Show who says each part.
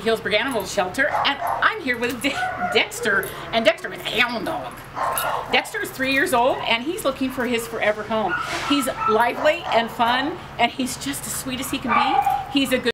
Speaker 1: the Healdsburg Animal Shelter, and I'm here with De Dexter, and Dexter is a hound dog. Dexter is three years old, and he's looking for his forever home. He's lively and fun, and he's just as sweet as he can be. He's a good